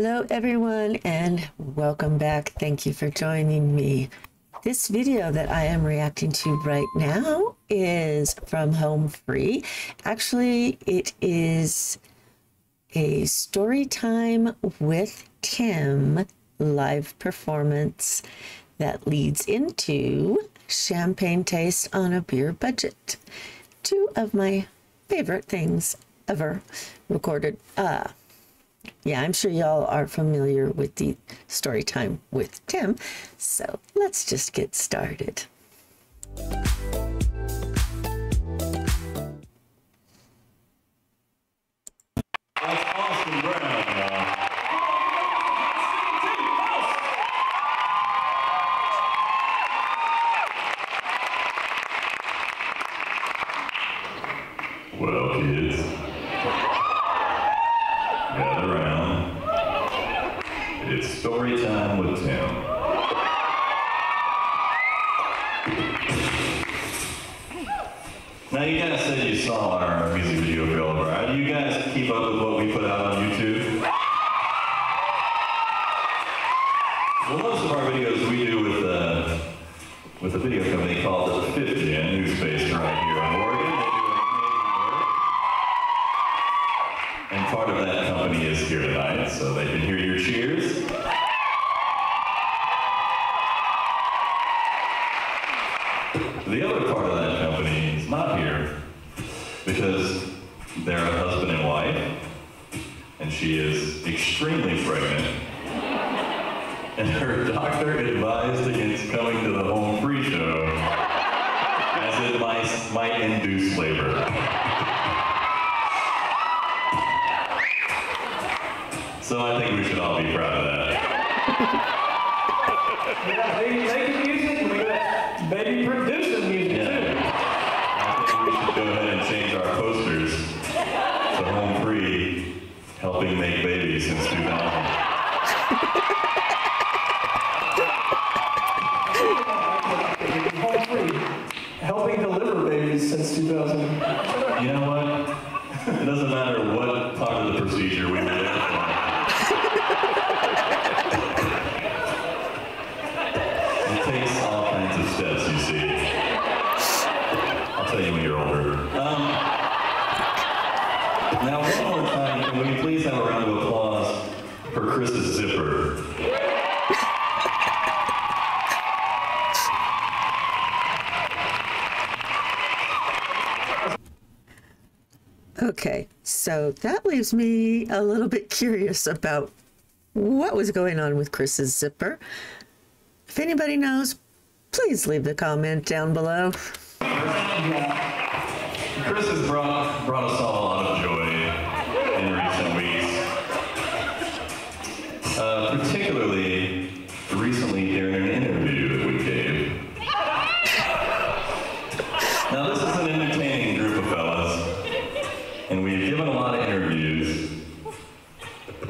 Hello, everyone, and welcome back. Thank you for joining me. This video that I am reacting to right now is from Home Free. Actually, it is a story time with Tim live performance that leads into champagne taste on a beer budget. Two of my favorite things ever recorded. Uh, yeah, I'm sure y'all are familiar with the story time with Tim. So let's just get started. It's story time with Tim. Now, you guys said you saw our music video trailer. right? Do you guys keep up with what we put out on YouTube? Well, most of our videos we do with uh, with a video company called the Fifth Gen, who's based right here in Oregon. They do amazing work. And part of that company is here tonight, so they can hear your cheers. The other part of that company is not here because they're a husband and wife, and she is extremely pregnant. And her doctor advised against coming to the home free show as it might, might induce labor. So I think we should all be proud of that. We got baby making music, we got baby producing music Yeah. I think we should go ahead and change our posters to home free, helping make babies since 2000. too. Home free, helping deliver babies since 2000. You know what? It doesn't matter what Chris's zipper? Okay, so that leaves me a little bit curious about what was going on with Chris's zipper. If anybody knows, please leave the comment down below. Chris has brought, brought us all and we've given a lot of interviews.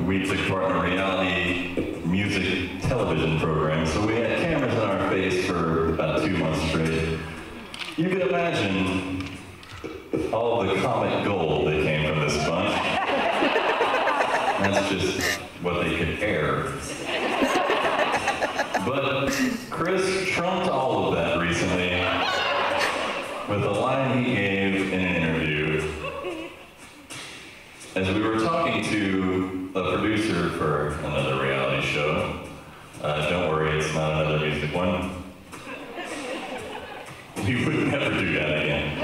We took part in a reality music television program, so we had cameras in our face for about two months straight. You can imagine all the comic gold that came from this bunch. That's just what they could air. But Chris trumped all of that recently with a for another reality show, uh, don't worry, it's not another music one. We would never do that again.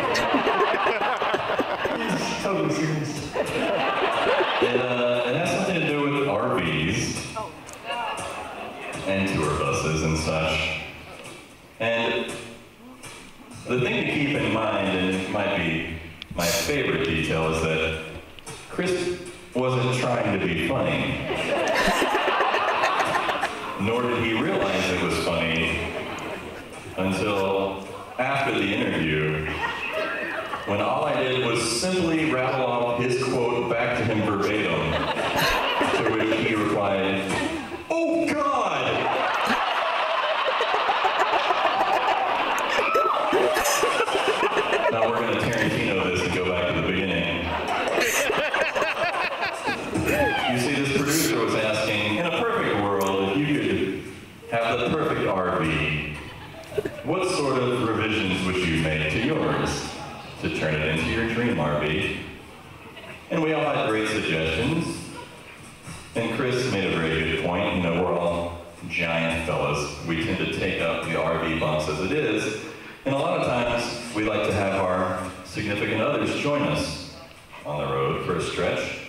Trying to be funny. Nor did he realize it was funny until after the interview when all I did was simply rattle off his quote back to him verbatim, to which he replied, and and we all had great suggestions. And Chris made a very good point, you know, we're all giant fellas. We tend to take up the RV bumps as it is, and a lot of times we like to have our significant others join us on the road for a stretch.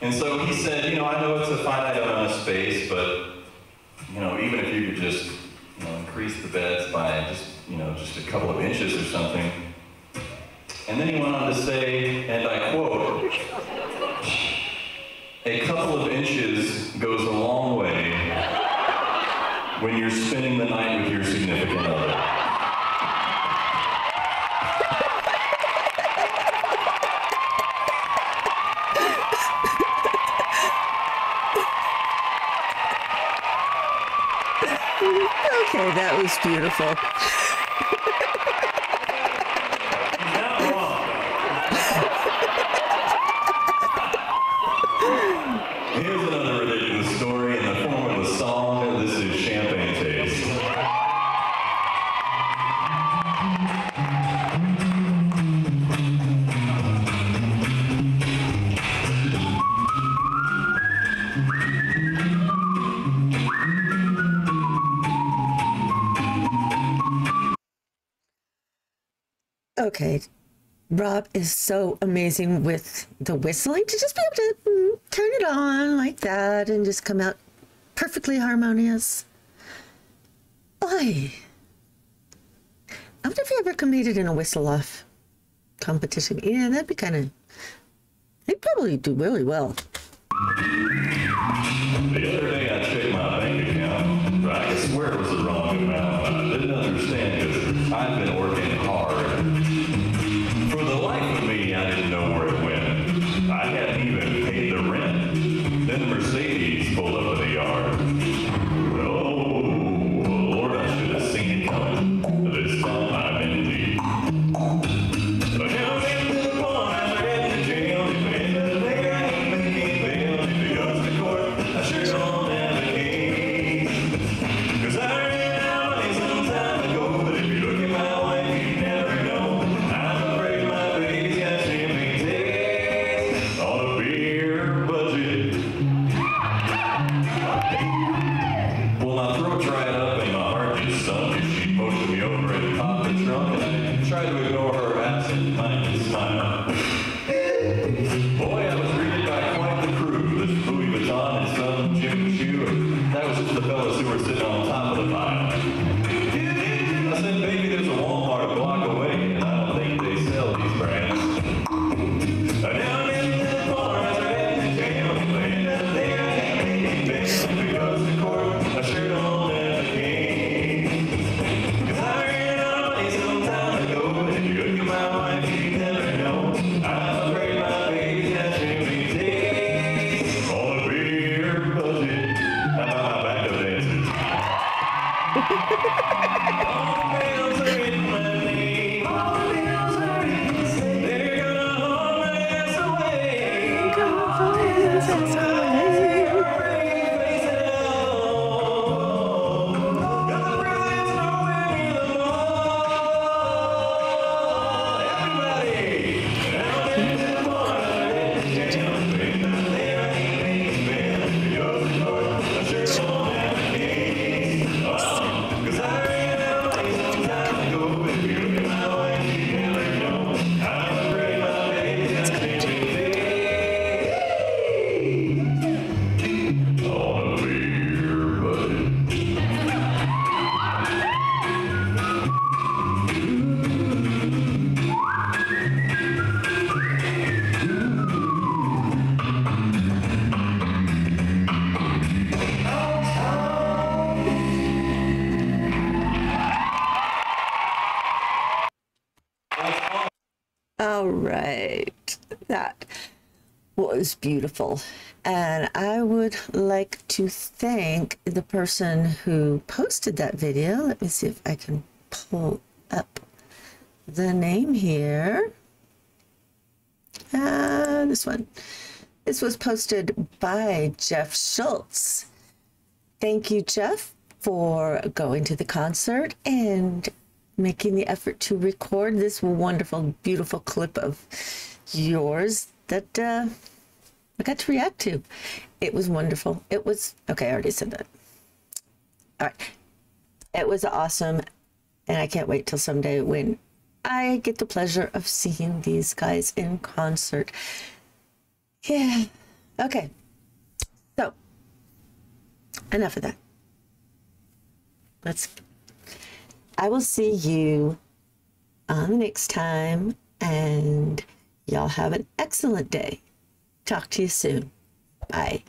And so he said, you know, I know it's a finite amount of space, but, you know, even if you could just you know, increase the beds by just, you know, just a couple of inches or something, and then he went on to say, and I quote, a couple of inches goes a long way when you're spending the night with your significant other. Okay, that was beautiful. okay, Rob is so amazing with the whistling to just be able to mm, turn it on like that and just come out perfectly harmonious. boy. I wonder if he ever competed in a whistle off competition. Yeah, that'd be kind of. He'd probably do really well. The other day I people All right. That was beautiful. And I would like to thank the person who posted that video. Let me see if I can pull up the name here. Ah, this one. This was posted by Jeff Shultz. Thank you, Jeff, for going to the concert and making the effort to record this wonderful, beautiful clip of yours that uh, I got to react to. It was wonderful. It was, okay, I already said that. All right. It was awesome. And I can't wait till someday when I get the pleasure of seeing these guys in concert. Yeah. Okay. So, enough of that. Let's I will see you on the next time, and y'all have an excellent day. Talk to you soon. Bye.